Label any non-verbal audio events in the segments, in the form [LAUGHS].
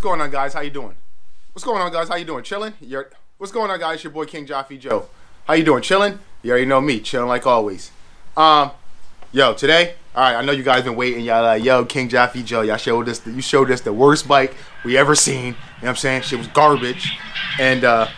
What's going on, guys? How you doing? What's going on, guys? How you doing? Chilling? You're, what's going on, guys? Your boy King Joffy Joe. How you doing? Chilling? You already know me. Chilling like always. Um, yo, today, all right. I know you guys been waiting. Y'all like, yo, King Joffy Joe. Y'all showed us. You showed us the worst bike we ever seen. You know what I'm saying? Shit was garbage, and uh,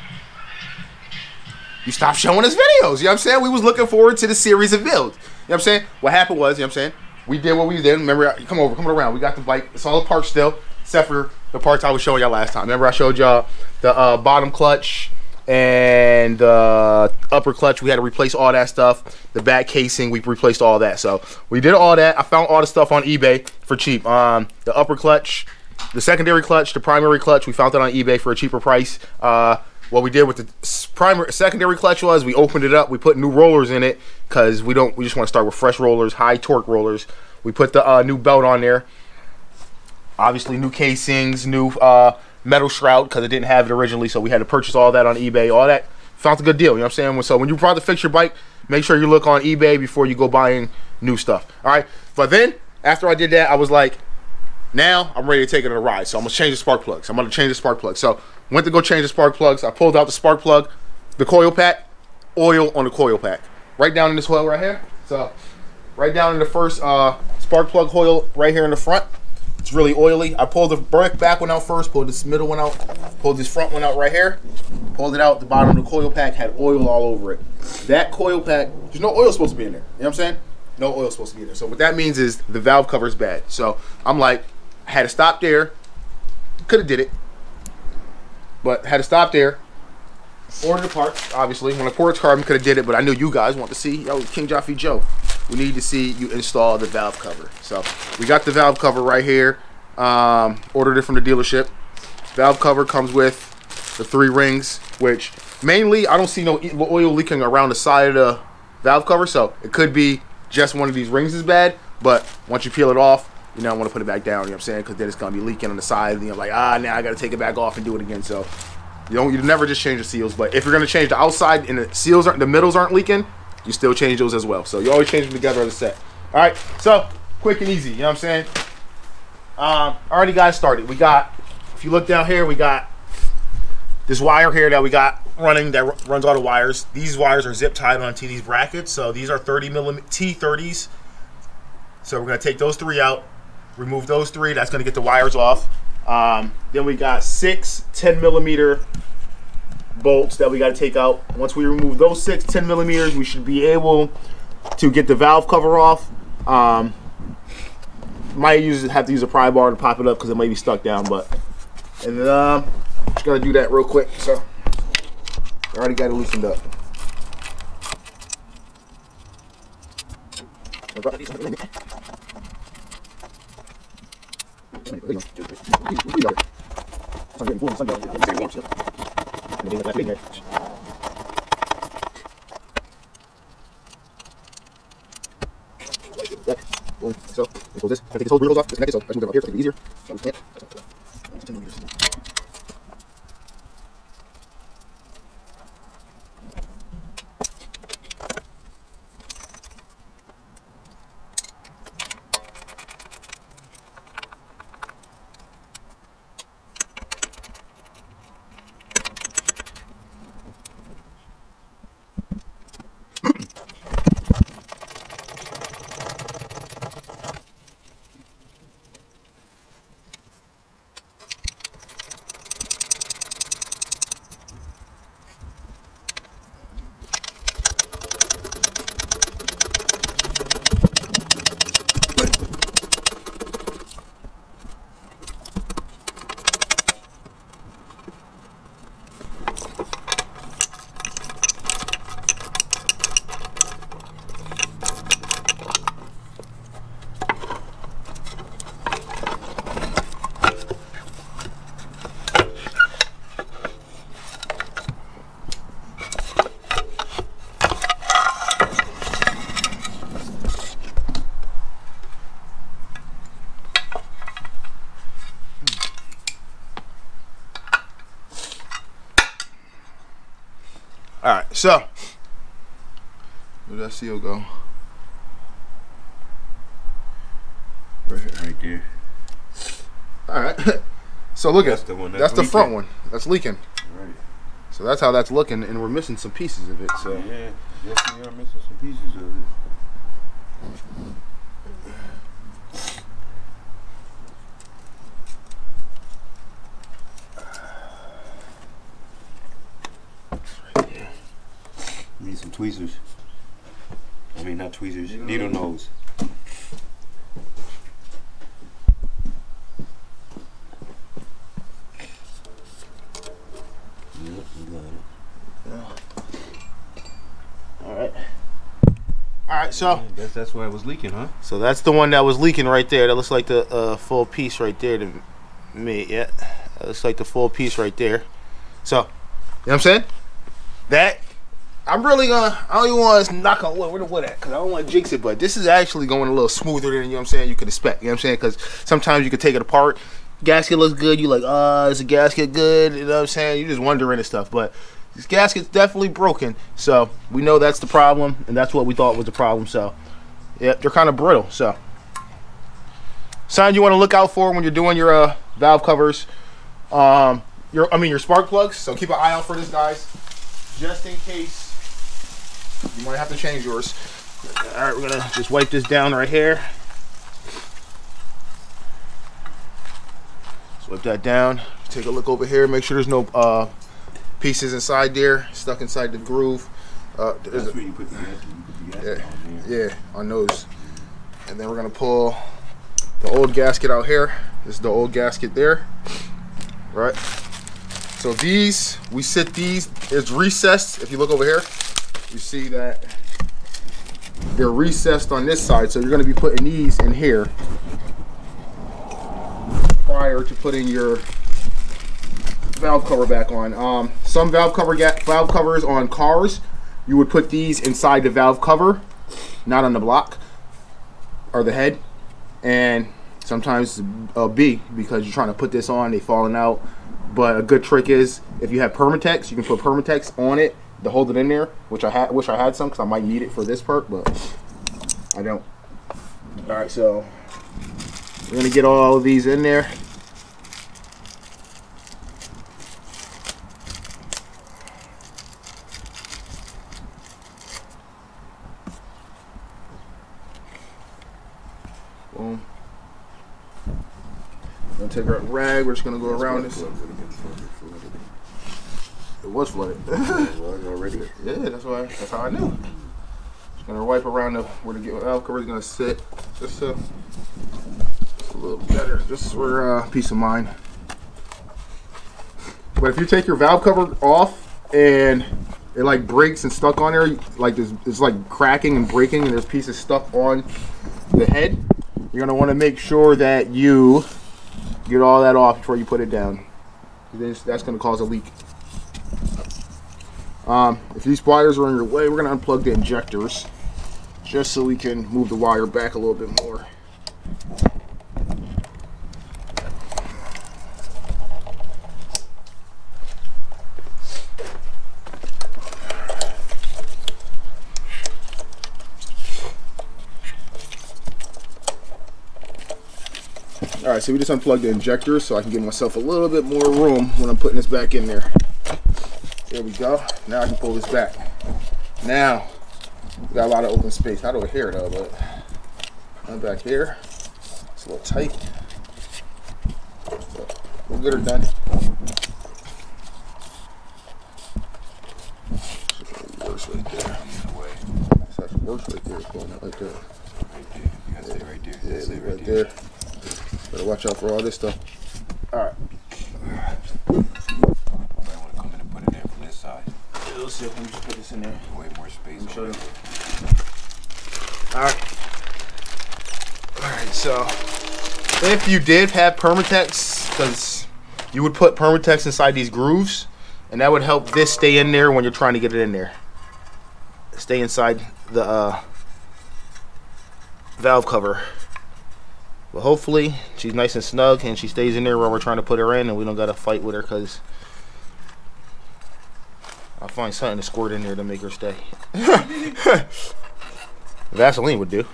you stopped showing us videos. You know what I'm saying? We was looking forward to the series of builds. You know what I'm saying? What happened was, you know what I'm saying? We did what we did. Remember, come over, come around. We got the bike. It's all the parts still, except for the parts I was showing y'all last time. Remember, I showed y'all the uh, bottom clutch and the upper clutch. We had to replace all that stuff. The back casing, we replaced all that. So we did all that. I found all the stuff on eBay for cheap. Um, the upper clutch, the secondary clutch, the primary clutch, we found that on eBay for a cheaper price. Uh, what we did with the primary secondary clutch was we opened it up we put new rollers in it because we don't we just want to start with fresh rollers high torque rollers we put the uh, new belt on there obviously new casings new uh, metal shroud because it didn't have it originally so we had to purchase all that on ebay all that found a good deal you know what i'm saying so when you brought to fix your bike make sure you look on ebay before you go buying new stuff all right but then after i did that i was like now i'm ready to take it on a ride so i'm gonna change the spark plugs i'm gonna change the spark plugs. so Went to go change the spark plugs. I pulled out the spark plug, the coil pack, oil on the coil pack. Right down in this hole right here. So right down in the first uh, spark plug coil right here in the front. It's really oily. I pulled the back one out first, pulled this middle one out, pulled this front one out right here, pulled it out. The bottom of the coil pack had oil all over it. That coil pack, there's no oil supposed to be in there. You know what I'm saying? No oil supposed to be in there. So what that means is the valve cover is bad. So I'm like, I had to stop there. Could have did it. But had to stop there. Ordered the parts, obviously. When I poured carbon, could have did it, but I knew you guys want to see. Yo, King Joffy Joe. We need to see you install the valve cover. So we got the valve cover right here. Um, ordered it from the dealership. Valve cover comes with the three rings, which mainly I don't see no oil leaking around the side of the valve cover, so it could be just one of these rings is bad. But once you peel it off, you know, I want to put it back down, you know what I'm saying? Because then it's going to be leaking on the side. And you're like, ah, now I got to take it back off and do it again. So you don't, you never just change the seals. But if you're going to change the outside and the seals aren't, the middles aren't leaking, you still change those as well. So you always change them together as a set. All right. So quick and easy. You know what I'm saying? Um, already got started. We got, if you look down here, we got this wire here that we got running that runs all the wires. These wires are zip tied onto these brackets. So these are 30 millimeter T30s. So we're going to take those three out remove those three. That's going to get the wires off. Um, then we got six 10 millimeter bolts that we got to take out. Once we remove those six 10 millimeters, we should be able to get the valve cover off. Um, might use have to use a pry bar to pop it up because it might be stuck down, but and then um, just gotta do that real quick. So I already got it loosened up. So, this this. I take this whole wheels off, disconnect it, so I move them up here to make it easier. So, can't. All right, so where did that seal go? Right here, right there. All right. [COUGHS] So look That's at the one that's, that's the front one that's leaking. Right. So that's how that's looking, and we're missing some pieces of it. So Yeah, yes, we are missing some pieces of it. Need some tweezers. I mean, not tweezers, needle nose. Yep, we got it. all right, all right. So Yeah, that's that's why it was leaking, huh? so that's the one that was leaking right there. That looks like the uh, full piece right there to me. Yeah, that looks like the full piece right there. So, you know what I'm saying? That I'm really gonna. I don't even want to knock on wood. Where the wood at? Because I don't want to jinx it. But this is actually going a little smoother than you know what I'm saying. You could expect. You know what I'm saying? Because sometimes you could take it apart. Gasket looks good. You like, uh, is the gasket good? You know what I'm saying? You just wondering and stuff. But this gasket's definitely broken. So we know that's the problem, and that's what we thought was the problem. So, yeah, they're kind of brittle. So, sign you want to look out for when you're doing your uh, valve covers. Um, your I mean your spark plugs. So keep an eye out for this, guys, just in case you might have to change yours. All right, we're gonna just wipe this down right here. Wipe that down. Take a look over here. Make sure there's no uh, pieces inside there, stuck inside the groove. Uh, That's a- where you put the gas. Put the gas Yeah. on there. yeah, on those. And then we're gonna pull the old gasket out here. This is the old gasket there. Right. So these, we sit these, it's recessed. If you look over here, you see that they're recessed on this side. So you're gonna be putting these in here prior to putting your valve cover back on. Um, some valve cover valve covers on cars, you would put these inside the valve cover, not on the block or the head, and sometimes a B because you're trying to put this on, they falling out. But a good trick is if you have Permatex, you can put Permatex on it to hold it in there, which I had wish I had some because I might need it for this perk, but I don't. All right, so we're gonna get all of these in there. Boom. Gonna take our rag. We're just gonna go around this. Was flooded. [LAUGHS] Already. yeah, that's why. That's how I knew. Just gonna wipe around the where the valve cover is gonna sit. Just so just a little better. Just for uh, peace of mind. But if you take your valve cover off and it like breaks and stuck on there, like there's it's like cracking and breaking, and there's pieces stuck on the head. You're gonna want to make sure that you get all that off before you put it down. That's gonna cause a leak. Um, if these wires are in your way, we're gonna unplug the injectors just so we can move the wire back a little bit more. All right, so we just unplugged the injector so I can give myself a little bit more room when I'm putting this back in there. There we go. Now I can pull this back. Now, we got a lot of open space. Not over here though, but I'm back here. It's a little tight. But we'll get her done. Worse right there. Worse right there. Going out right there. You gotta stay right there. Yeah, Stay it right there. Better watch out for all this stuff. All right. I want to come in and put it in from this side. Let's see just put this in there. Way more space. show. All right. All right. So, if you did have Permatex, because you would put Permatex inside these grooves, and that would help this stay in there when you're trying to get it in there. Stay inside the uh, valve cover. But hopefully, she's nice and snug, and she stays in there while we're trying to put her in, and we don't got to fight with her because. I'll find something to squirt in there to make her stay. [LAUGHS] Vaseline would do.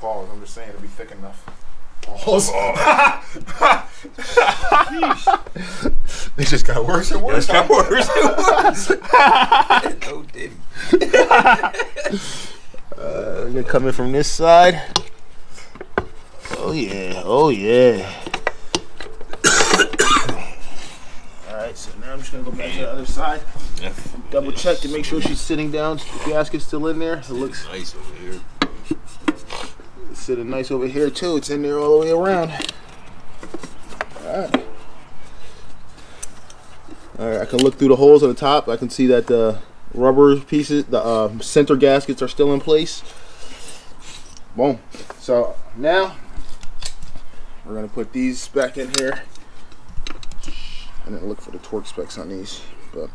Pause. I'm just saying it'll be thick enough. Pause. [LAUGHS] It just got worse and worse. it's got worse and worse. [LAUGHS] no Diddy. Uh, We're gonna come in from this side. Oh yeah, oh yeah. Alright, so now I'm just gonna go back to the other side. Double check to make sure she's sitting down. The gasket's still in there. It looks nice over here. It's sitting nice over here too. It's in there all the way around. Alright. Alright, I can look through the holes on the top. I can see that the rubber pieces, the uh, center gaskets are still in place. Boom. So now we're gonna put these back in here. I didn't look for the torque specs on these, but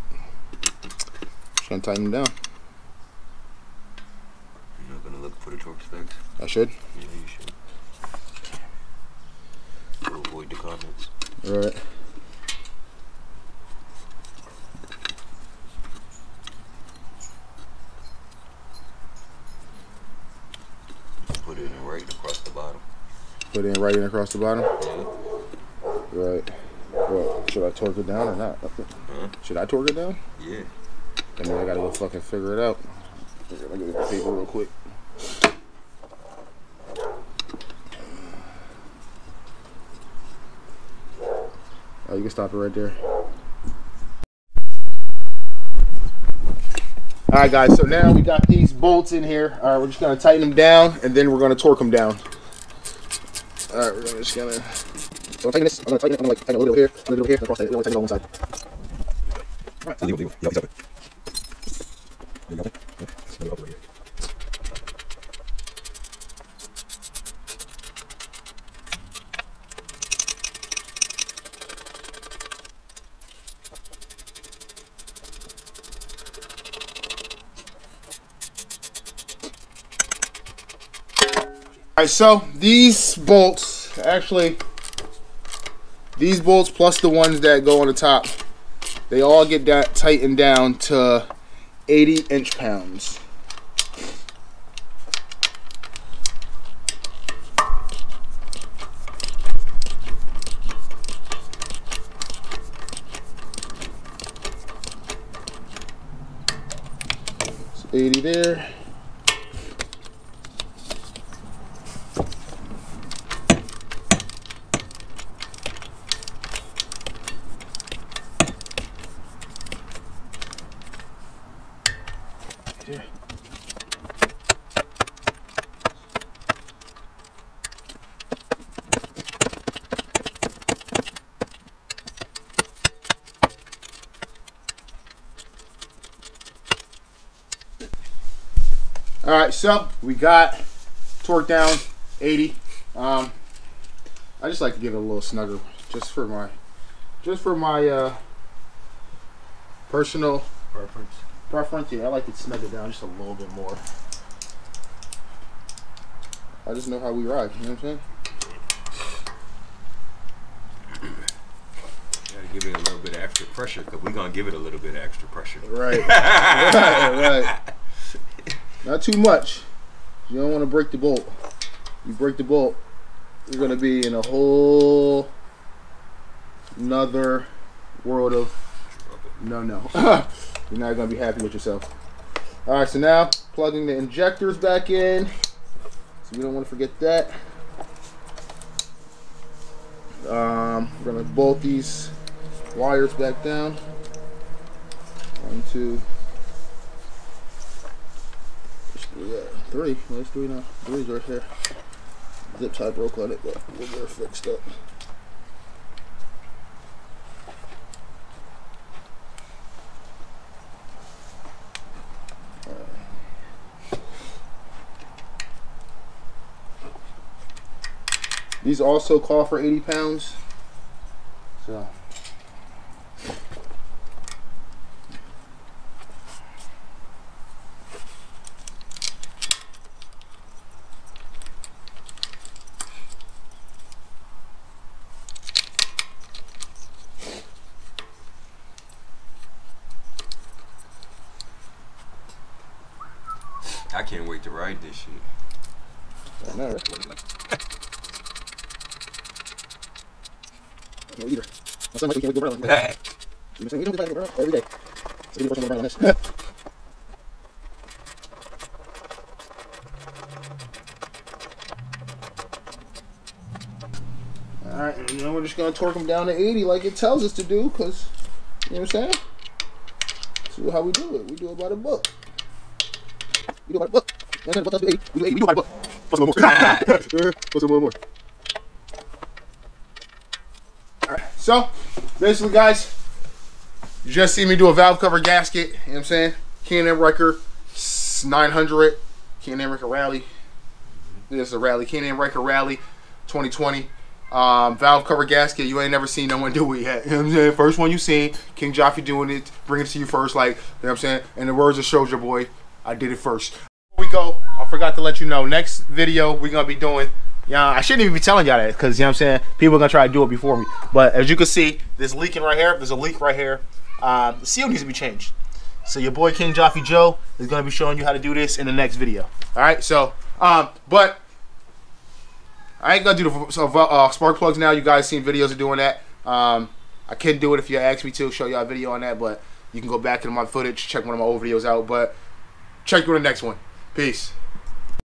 just gonna tighten them down. You're not gonna look for the torque specs. I should. Yeah, you should. To avoid the comments. All right. Put it in right across the bottom. Put it in right in across the bottom. Yeah. Right. Should I torque it down or not? Huh? Should I torque it down? Yeah. I mean, I gotta go fucking figure it out. Let me get the paper real quick. Oh, you can stop it right there. All right, guys. So now we got these bolts in here. All right, we're just gonna tighten them down, and then we're gonna torque them down. All right, we're gonna just gonna. So I'm tighten this. I'm gonna tighten it. I'm gonna like tighten a little bit over here, a little bit over here, and across that. We only tighten it on one side. Alright, so these bolts, actually, these bolts plus the ones that go on the top, they all get that tightened down to 80 inch pounds. So 80 there. All right, so we got torque down 80. Um, I just like to give it a little snugger, just for my, just for my uh, personal Preference. Yeah, I like to snug it down just a little bit more. I just know how we ride. You know what I'm saying? Gotta give it a little bit of extra pressure, cause we're gonna give it a little bit of extra pressure. Right. [LAUGHS] right. Right. Not too much. You don't want to break the bolt. You break the bolt, you're gonna be in a whole another world of no no. [LAUGHS] you're not gonna be happy with yourself. All right, so now plugging the injectors back in. So we don't want to forget that. Um, we're gonna bolt these wires back down. One, two, three, three. Well, there's three now. Three's right here. Zip tie broke on it, but it fixed up. These also call for 80 pounds. So. I can't wait to ride this shit. I know, right? [LAUGHS] can't either. My son like we can't wait to go around. You know what I'm saying? We don't do that around every day. So give me the first one around on this. Alright, and then we're just gonna torque them down to 80 like it tells us to do, because, you know what I'm saying? That's how we do it. We do it by the book. We do it by the book. You know what I'm? The book to 80. We do 80. We do it by the book. Plus a little more. [LAUGHS] [LAUGHS] Plus a little more. Alright, so, basically, guys, you just see me do a valve cover gasket, you know what I'm saying? Can-Am Ryker 900, Can-Am Ryker Rally. This is a rally, Can-Am Ryker Rally 2020. Um, valve cover gasket, you ain't never seen no one do it yet. [LAUGHS] You know what I'm saying? First one you seen, King Joffy doing it, bring it to you first, like, you know what I'm saying? And the words of Soldier Boy, I did it first. Before we go, I forgot to let you know, next video we're gonna be doing, yeah, I shouldn't even be telling y'all that, because, you know what I'm saying, people are gonna try to do it before me. But as you can see, there's leaking right here, there's a leak right here. Um, the seal needs to be changed. So your boy King Joffy Joe is gonna be showing you how to do this in the next video. All right, so, um, but I ain't gonna do the so, uh, spark plugs now. You guys seen videos of doing that. Um, I can do it if you ask me to, show y'all a video on that, but you can go back into my footage, check one of my old videos out. But check you on the next one. Peace.